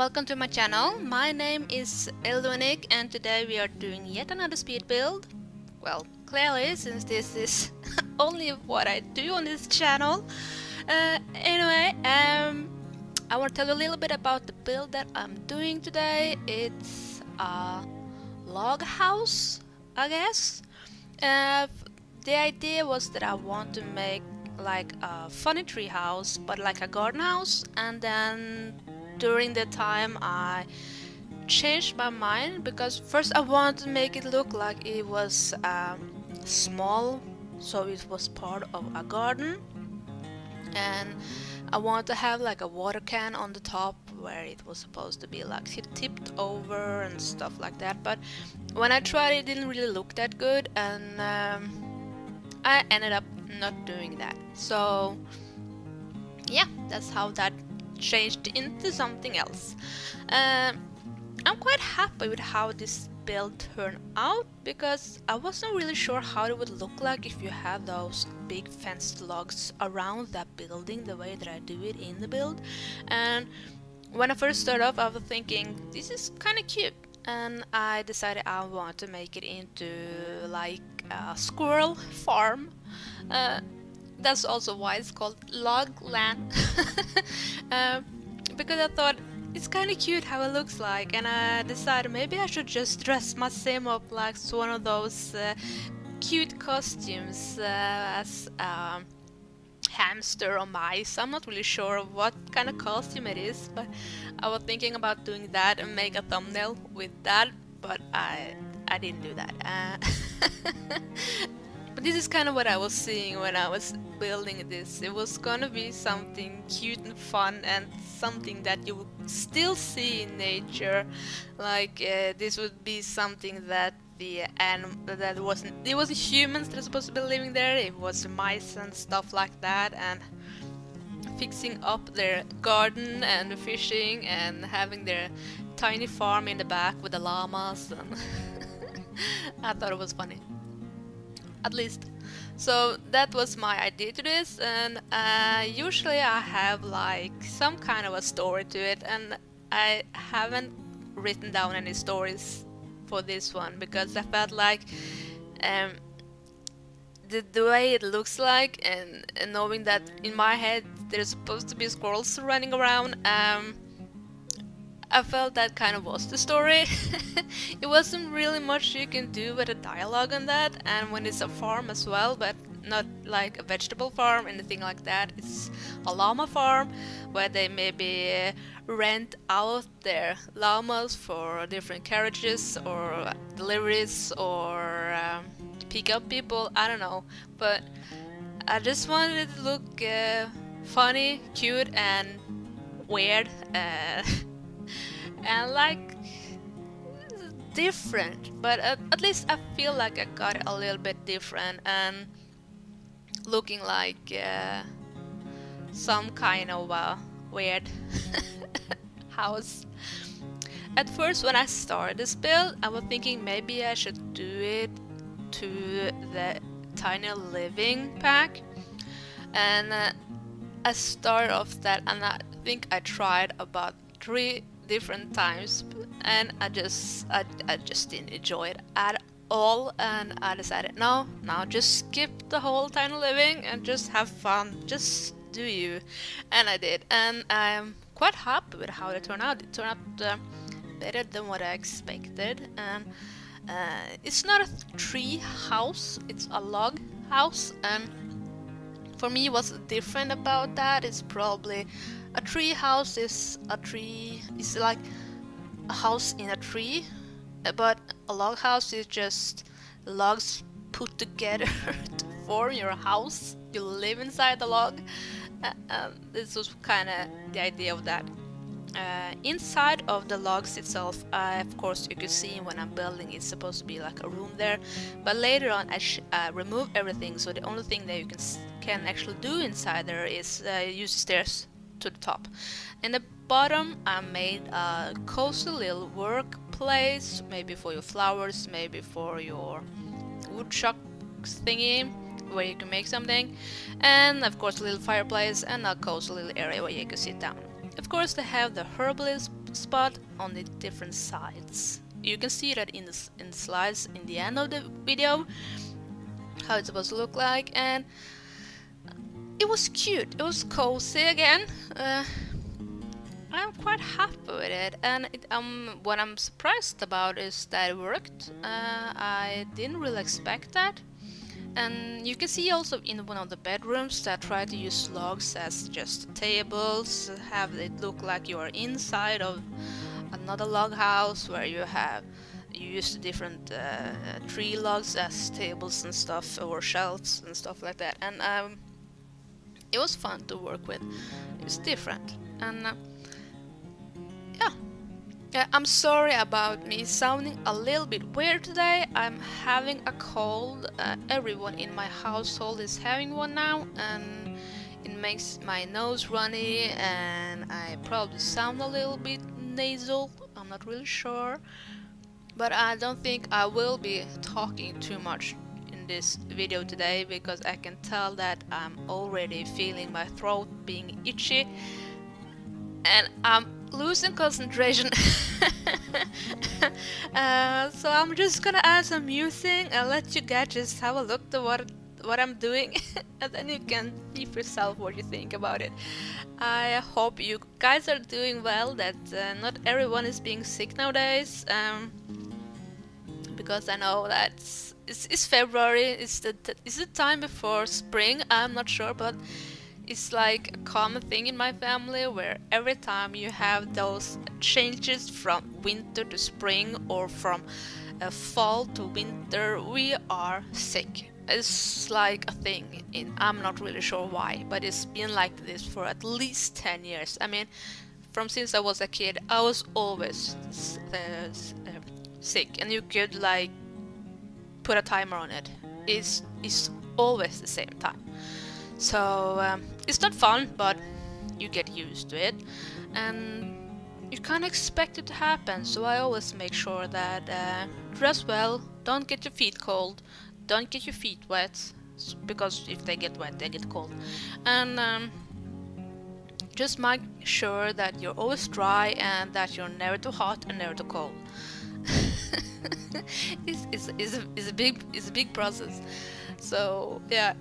welcome to my channel. My name is Elunic and today we are doing yet another speed build. Well, clearly, since this is only what I do on this channel. Uh, anyway, um, I want to tell you a little bit about the build that I'm doing today. It's a log house, I guess. Uh, the idea was that I want to make like a funny tree house, but like a garden house, and then during the time I changed my mind because first I wanted to make it look like it was um, small so it was part of a garden. And I wanted to have like a water can on the top where it was supposed to be like tipped over and stuff like that. But when I tried it didn't really look that good and um, I ended up not doing that. So yeah that's how that changed into something else. Um, I'm quite happy with how this build turned out because I wasn't really sure how it would look like if you have those big fenced logs around that building the way that I do it in the build. And when I first started off I was thinking this is kinda cute. And I decided I want to make it into like a squirrel farm. Uh, that's also why it's called log land uh, because I thought it's kind of cute how it looks like and I decided maybe I should just dress my sim up like one of those uh, cute costumes uh, as um, hamster or mice. I'm not really sure what kind of costume it is, but I was thinking about doing that and make a thumbnail with that, but I I didn't do that. Uh, But this is kind of what I was seeing when I was building this. It was gonna be something cute and fun and something that you would still see in nature. Like uh, this would be something that the anim that wasn't it wasn't humans that are supposed to be living there. It was mice and stuff like that and fixing up their garden and fishing and having their tiny farm in the back with the llamas and I thought it was funny at least. So that was my idea to this and uh, usually I have like some kind of a story to it and I haven't written down any stories for this one because I felt like um, the, the way it looks like and, and, knowing that in my head there's supposed to be squirrels running around um, I felt that kind of was the story. it wasn't really much you can do with a dialogue on that, and when it's a farm as well, but not like a vegetable farm, anything like that. It's a llama farm where they maybe rent out their llamas for different carriages or deliveries or um, pick up people. I don't know, but I just wanted it to look uh, funny, cute, and weird. Uh, and like different but at, at, least I feel like I got a little bit different and looking like uh, some kind of uh, weird house. At first when I started this build I was thinking maybe I should do it to the tiny living pack. And uh, I started off that and I think I tried about three different times and I just I, I just didn't enjoy it at all and I decided no now just skip the whole tiny living and just have fun. Just do you. And I did and I'm quite happy with how it turned out. It turned out uh, better than what I expected and uh, it's not a tree house it's a log house and for me what's different about that. Is probably a tree house is a tree it's like a house in a tree but a log house is just logs put together to form your house. You live inside the log. Uh, um, this was kind of the idea of that. Uh, inside of the logs itself, uh, of course you can see when I'm building it's supposed to be like a room there. But later on I uh, remove everything so the only thing that you can can actually do inside there is uh, use stairs to the top. In the bottom I made a cozy little workplace, maybe for your flowers, maybe for your woodchuck thingy where you can make something and of course a little fireplace and a cozy little area where you can sit down. Of course they have the herbalist spot on the different sides. You can see that in the, in the slides in the end of the video, how it's supposed to look like, and it was cute, it was cozy again. Uh, I'm quite happy with it, and it, um, what I'm surprised about is that it worked. Uh, I didn't really expect that. And you can see also in one of the bedrooms that try to use logs as just tables, have it look like you are inside of another log house where you have you use different uh, tree logs as tables and stuff or shelves and stuff like that and um, it was fun to work with it's different and uh, yeah, I'm sorry about me sounding a little bit weird today. I'm having a cold. Uh, everyone in my household is having one now and it makes my nose runny and I probably sound a little bit nasal. I'm not really sure. But I don't think I will be talking too much this video today because I can tell that I'm already feeling my throat being itchy and I'm losing concentration. uh, so I'm just gonna add some music and let you guys just have a look to what what I'm doing and then you can see for yourself what you think about it. I hope you guys are doing well, that uh, not everyone is being sick nowadays um, because I know that it's, it's February, it's the, it's the time before spring, I'm not sure but it's like a common thing in my family where every time you have those changes from winter to spring or from uh, fall to winter, we are sick. It's like a thing. In, I'm not really sure why, but it's been like this for at least 10 years. I mean, from since I was a kid, I was always uh, uh, sick, and you could like put a timer on it. It's, it's always the same time. So um, it's not fun, but you get used to it. And you can't expect it to happen, so I always make sure that uh, dress well, don't get your feet cold, don't get your feet wet, because if they get wet, they get cold. And um, just make sure that you're always dry and that you're never too hot and never too cold. it's, it's, it's, a, it's, a big, it's a big process. So yeah,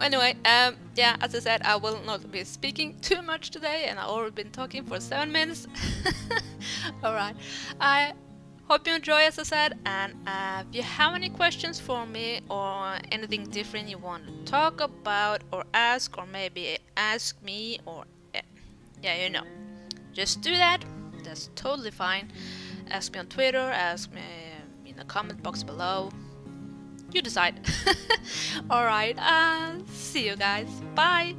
Anyway, um, yeah, as I said, I will not be speaking too much today, and I've already been talking for seven minutes. Alright, I hope you enjoy, as I said, and uh, if you have any questions for me or anything different you want to talk about or ask, or maybe ask me, or yeah, yeah you know, just do that. That's totally fine. Ask me on Twitter, ask me in the comment box below. You decide. Alright, uh, see you guys. Bye!